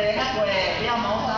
对，较贵不要蒙